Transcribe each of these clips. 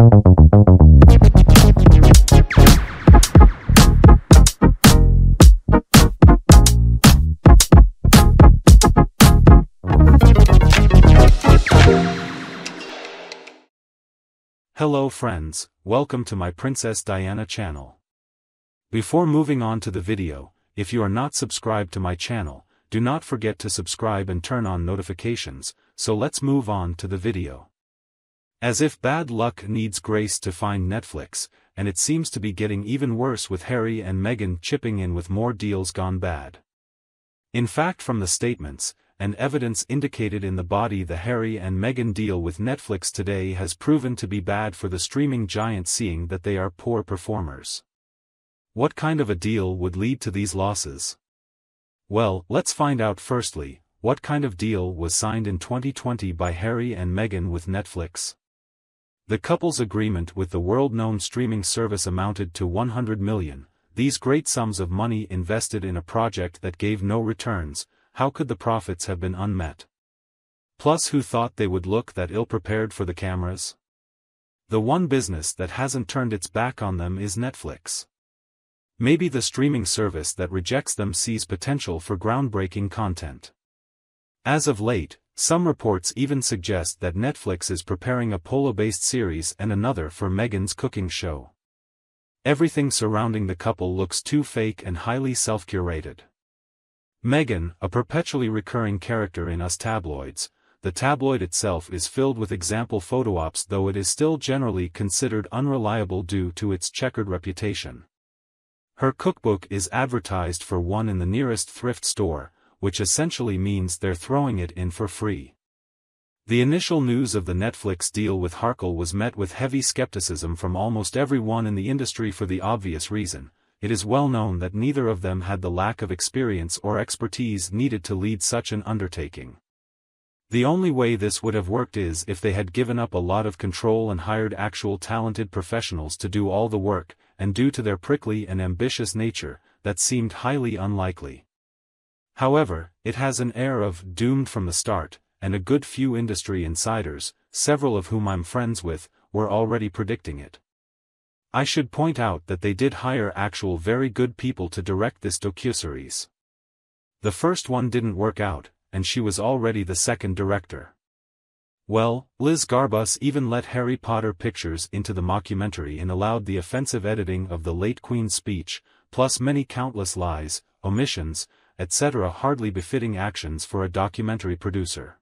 Hello friends, welcome to my Princess Diana channel. Before moving on to the video, if you are not subscribed to my channel, do not forget to subscribe and turn on notifications, so let's move on to the video. As if bad luck needs grace to find Netflix, and it seems to be getting even worse with Harry and Meghan chipping in with more deals gone bad. In fact from the statements, and evidence indicated in the body the Harry and Meghan deal with Netflix today has proven to be bad for the streaming giant seeing that they are poor performers. What kind of a deal would lead to these losses? Well, let's find out firstly, what kind of deal was signed in 2020 by Harry and Meghan with Netflix? The couple's agreement with the world-known streaming service amounted to 100 million, these great sums of money invested in a project that gave no returns, how could the profits have been unmet? Plus who thought they would look that ill-prepared for the cameras? The one business that hasn't turned its back on them is Netflix. Maybe the streaming service that rejects them sees potential for groundbreaking content. As of late, some reports even suggest that Netflix is preparing a polo-based series and another for Meghan's cooking show. Everything surrounding the couple looks too fake and highly self-curated. Meghan, a perpetually recurring character in us tabloids, the tabloid itself is filled with example photo ops though it is still generally considered unreliable due to its checkered reputation. Her cookbook is advertised for one in the nearest thrift store, which essentially means they're throwing it in for free. The initial news of the Netflix deal with Harkle was met with heavy skepticism from almost everyone in the industry for the obvious reason, it is well known that neither of them had the lack of experience or expertise needed to lead such an undertaking. The only way this would have worked is if they had given up a lot of control and hired actual talented professionals to do all the work, and due to their prickly and ambitious nature, that seemed highly unlikely. However, it has an air of doomed from the start, and a good few industry insiders, several of whom I'm friends with, were already predicting it. I should point out that they did hire actual very good people to direct this docuseries. The first one didn't work out, and she was already the second director. Well, Liz Garbus even let Harry Potter pictures into the mockumentary and allowed the offensive editing of the late Queen's speech, plus many countless lies, omissions, etc. hardly befitting actions for a documentary producer.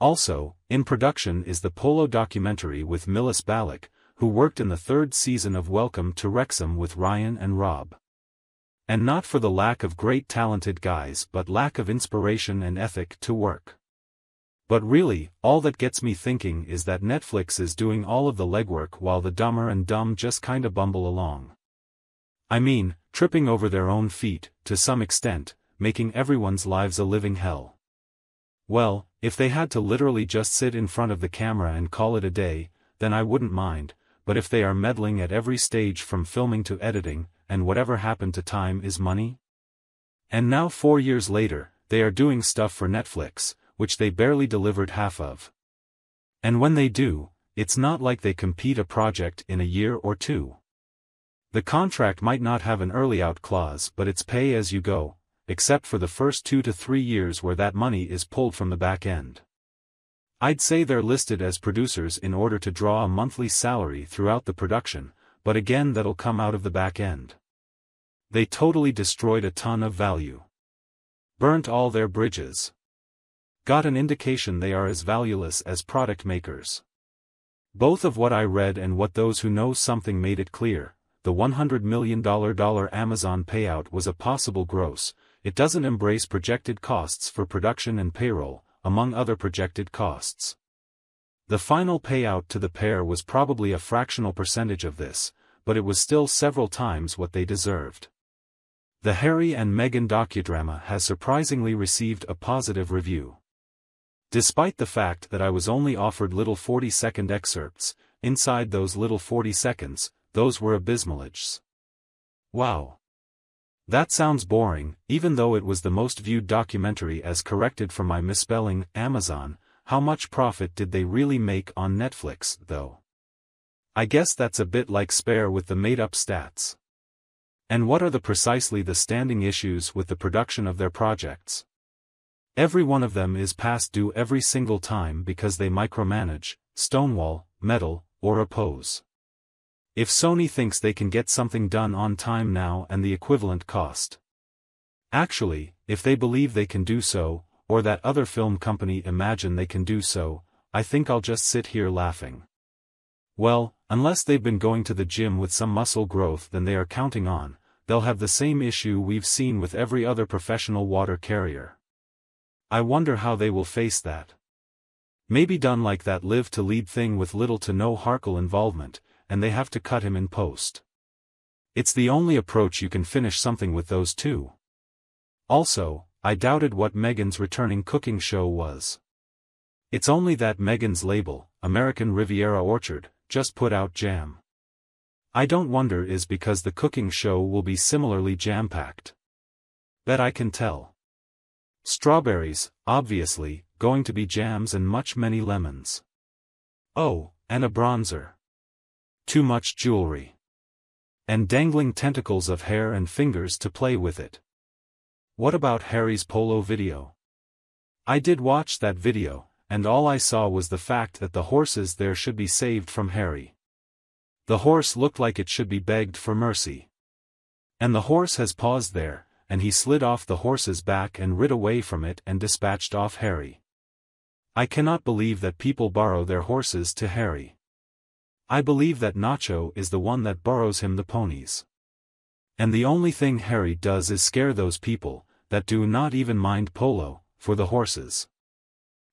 Also, in production is the Polo documentary with Millis Balloch, who worked in the third season of Welcome to Wrexham with Ryan and Rob. And not for the lack of great talented guys but lack of inspiration and ethic to work. But really, all that gets me thinking is that Netflix is doing all of the legwork while the dumber and dumb just kinda bumble along. I mean, tripping over their own feet, to some extent, making everyone's lives a living hell. Well, if they had to literally just sit in front of the camera and call it a day, then I wouldn't mind, but if they are meddling at every stage from filming to editing, and whatever happened to time is money? And now four years later, they are doing stuff for Netflix, which they barely delivered half of. And when they do, it's not like they compete a project in a year or two. The contract might not have an early out clause but it's pay as you go, except for the first two to three years where that money is pulled from the back end. I'd say they're listed as producers in order to draw a monthly salary throughout the production, but again that'll come out of the back end. They totally destroyed a ton of value. Burnt all their bridges. Got an indication they are as valueless as product makers. Both of what I read and what those who know something made it clear, the $100 million Amazon payout was a possible gross, it doesn't embrace projected costs for production and payroll, among other projected costs. The final payout to the pair was probably a fractional percentage of this, but it was still several times what they deserved. The Harry and Meghan docudrama has surprisingly received a positive review. Despite the fact that I was only offered little 40-second excerpts, inside those little 40 seconds, those were abysmaliges. Wow. That sounds boring, even though it was the most viewed documentary as corrected for my misspelling, Amazon, how much profit did they really make on Netflix, though? I guess that's a bit like spare with the made-up stats. And what are the precisely the standing issues with the production of their projects? Every one of them is past due every single time because they micromanage, stonewall, meddle, or oppose. If Sony thinks they can get something done on time now and the equivalent cost. Actually, if they believe they can do so, or that other film company imagine they can do so, I think I'll just sit here laughing. Well, unless they've been going to the gym with some muscle growth than they are counting on, they'll have the same issue we've seen with every other professional water carrier. I wonder how they will face that. Maybe done like that live to lead thing with little to no Harkle involvement, and they have to cut him in post. It's the only approach you can finish something with those two. Also, I doubted what Meghan's returning cooking show was. It's only that Meghan's label, American Riviera Orchard, just put out jam. I don't wonder is because the cooking show will be similarly jam-packed. Bet I can tell. Strawberries, obviously, going to be jams and much many lemons. Oh, and a bronzer. Too much jewelry. And dangling tentacles of hair and fingers to play with it. What about Harry's polo video? I did watch that video, and all I saw was the fact that the horses there should be saved from Harry. The horse looked like it should be begged for mercy. And the horse has paused there, and he slid off the horse's back and rid away from it and dispatched off Harry. I cannot believe that people borrow their horses to Harry. I believe that Nacho is the one that borrows him the ponies. And the only thing Harry does is scare those people, that do not even mind polo, for the horses.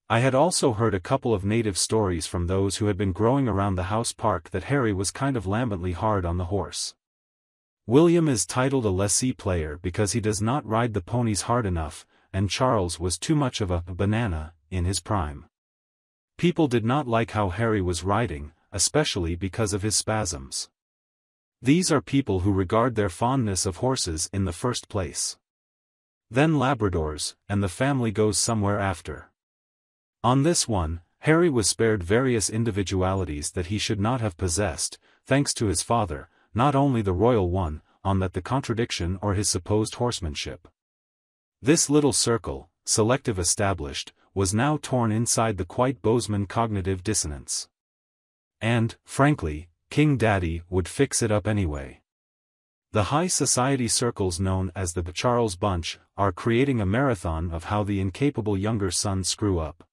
I had also heard a couple of native stories from those who had been growing around the house park that Harry was kind of lambently hard on the horse. William is titled a lessee player because he does not ride the ponies hard enough, and Charles was too much of a banana in his prime. People did not like how Harry was riding, especially because of his spasms. These are people who regard their fondness of horses in the first place. Then Labradors, and the family goes somewhere after. On this one, Harry was spared various individualities that he should not have possessed, thanks to his father, not only the royal one, on that the contradiction or his supposed horsemanship. This little circle, selective established, was now torn inside the quite Bozeman cognitive dissonance. And, frankly, King Daddy would fix it up anyway. The high society circles known as the Charles Bunch are creating a marathon of how the incapable younger sons screw up.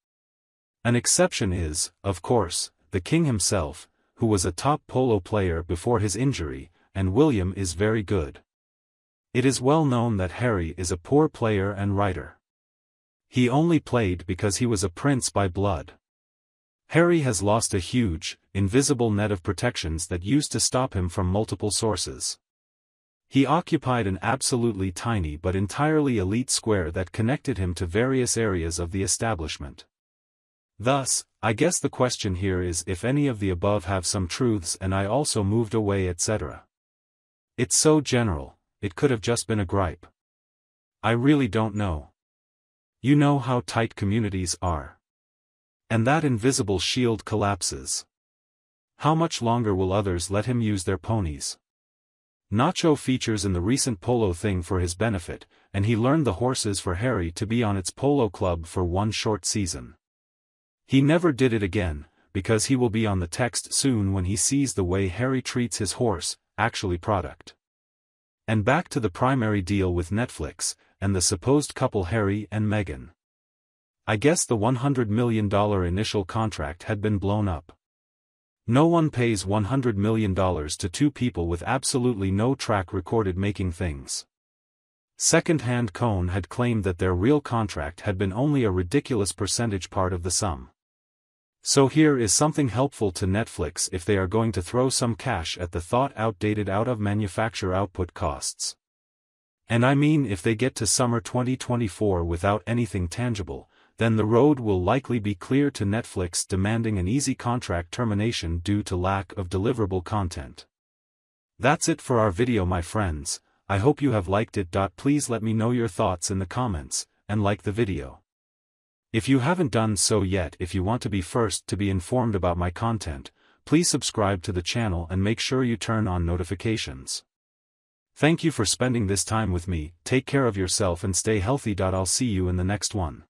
An exception is, of course, the king himself, who was a top polo player before his injury, and William is very good. It is well known that Harry is a poor player and writer. He only played because he was a prince by blood. Harry has lost a huge, invisible net of protections that used to stop him from multiple sources. He occupied an absolutely tiny but entirely elite square that connected him to various areas of the establishment. Thus, I guess the question here is if any of the above have some truths and I also moved away etc. It's so general, it could have just been a gripe. I really don't know. You know how tight communities are. And that invisible shield collapses. How much longer will others let him use their ponies? Nacho features in the recent polo thing for his benefit, and he learned the horses for Harry to be on its polo club for one short season. He never did it again, because he will be on the text soon when he sees the way Harry treats his horse, actually product. And back to the primary deal with Netflix, and the supposed couple Harry and Meghan. I guess the $100 million initial contract had been blown up. No one pays $100 million to two people with absolutely no track recorded making things. Second-hand had claimed that their real contract had been only a ridiculous percentage part of the sum. So here is something helpful to Netflix if they are going to throw some cash at the thought outdated out of manufacture output costs. And I mean if they get to summer 2024 without anything tangible, then the road will likely be clear to Netflix demanding an easy contract termination due to lack of deliverable content. That's it for our video my friends, I hope you have liked it. Please let me know your thoughts in the comments, and like the video. If you haven't done so yet if you want to be first to be informed about my content, please subscribe to the channel and make sure you turn on notifications. Thank you for spending this time with me, take care of yourself and stay healthy. I'll see you in the next one.